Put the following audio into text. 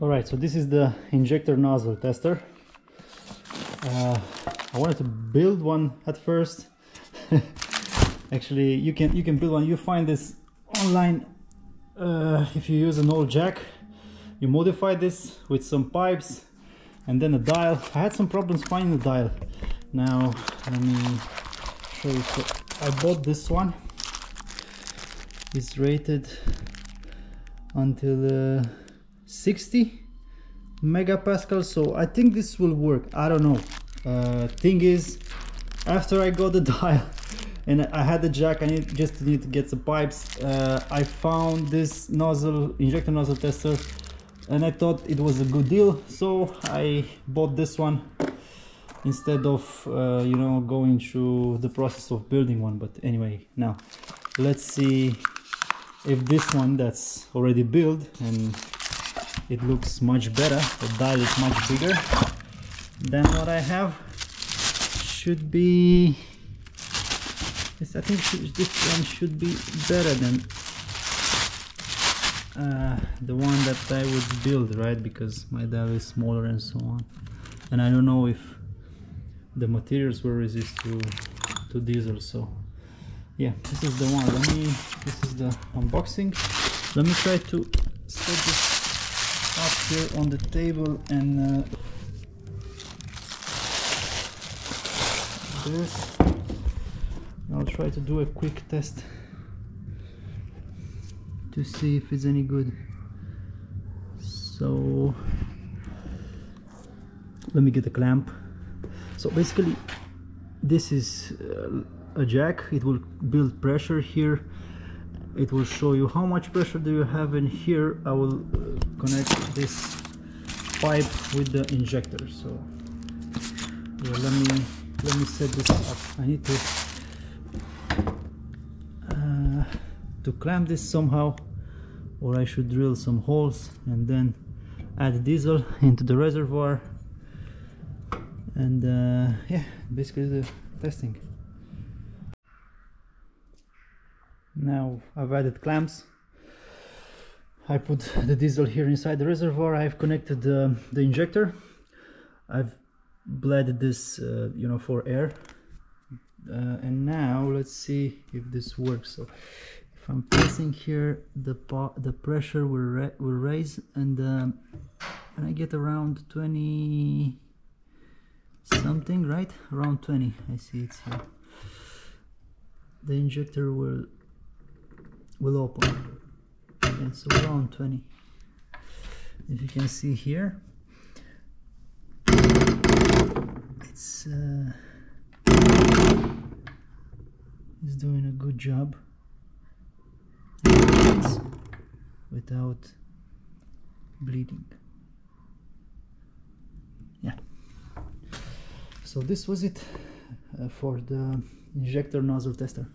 All right, so this is the injector nozzle tester. Uh, I wanted to build one at first. Actually, you can you can build one. You find this online uh, if you use an old jack. You modify this with some pipes and then a dial. I had some problems finding the dial. Now let me show you. So I bought this one. It's rated until uh, 60 megapascal so I think this will work. I don't know. Uh, thing is after I got the dial and I had the jack I need just need to get some pipes uh, I found this nozzle injector nozzle tester and I thought it was a good deal so I bought this one instead of uh, you know going through the process of building one. But anyway now let's see if this one that's already built and it looks much better. The dial is much bigger than what I have. Should be yes, I think this one should be better than uh, the one that I would build right? Because my dial is smaller and so on. And I don't know if the materials will resist to to diesel so yeah this is the one. Let me this is the unboxing. Let me try to set this up here on the table and uh, this I'll try to do a quick test to see if it's any good. So let me get a clamp. So basically this is uh, a jack. It will build pressure here it will show you how much pressure do you have in here. I will uh, connect this pipe with the injector. So yeah, let me let me set this up. I need to uh, to clamp this somehow or I should drill some holes and then add diesel into the reservoir. And uh, yeah basically the testing now I've added clamps. I put the diesel here inside the reservoir. I've connected the, the injector. I've bled this uh, you know for air. Uh, and now let's see if this works. So if I'm pressing here the the pressure will, will raise and um, and I get around 20 something right? Around 20 I see it's here. The injector will will open. Okay, so around 20 if you can see here it's uh, it's doing a good job. Without bleeding. Yeah. So this was it uh, for the injector nozzle tester